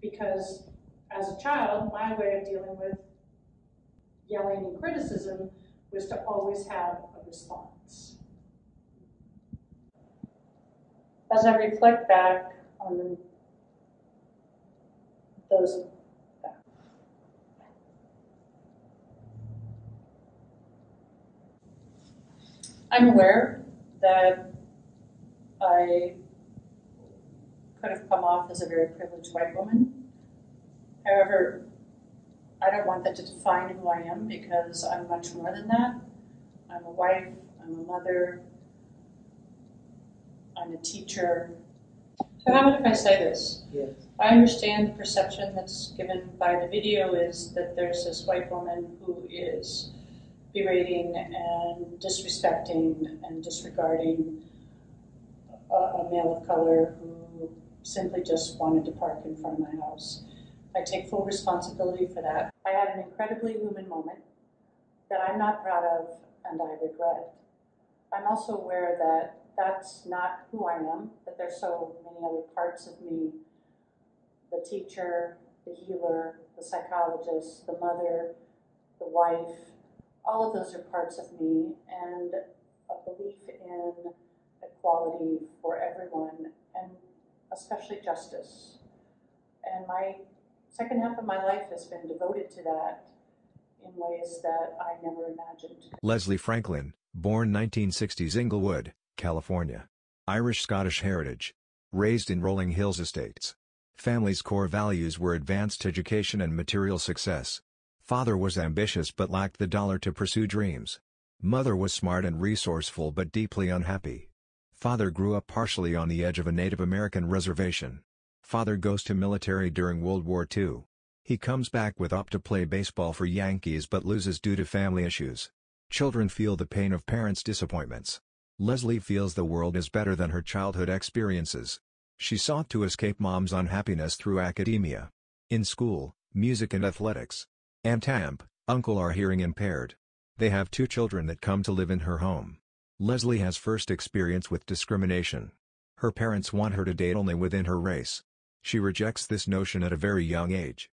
because as a child, my way of dealing with yelling and criticism was to always have a response. As I reflect back on those I'm aware that I could have come off as a very privileged white woman. However, I don't want that to define who I am because I'm much more than that. I'm a wife, I'm a mother, I'm a teacher. So, how about if I say this? Yes. I understand the perception that's given by the video is that there's this white woman who is berating and disrespecting and disregarding a, a male of color who simply just wanted to park in front of my house. I take full responsibility for that. I had an incredibly human moment that I'm not proud of and I regret. I'm also aware that that's not who I am, that there's so many other parts of me the teacher, the healer, the psychologist, the mother, the wife. All of those are parts of me, and a belief in equality for everyone, and especially justice. And my second half of my life has been devoted to that in ways that I never imagined. Lesleigh Franklin, born 1960s Inglewood, California. Irish-Scottish heritage. Raised in Rolling Hills Estates. Family's core values were advanced education and material success. Father was ambitious but lacked the dollar to pursue dreams. Mother was smart and resourceful but deeply unhappy. Father grew up partially on the edge of a Native American reservation. Father goes to military during World War II. He comes back with opt to play baseball for Yankees but loses due to family issues. Children feel the pain of parents' disappointments. Lesleigh feels the world is better than her childhood experiences. She sought to escape mom's unhappiness through academia. In school, music and athletics. Aunt Amp, uncle are hearing impaired. They have two children that come to live in her home. Lesleigh has first experience with discrimination. Her parents want her to date only within her race. She rejects this notion at a very young age.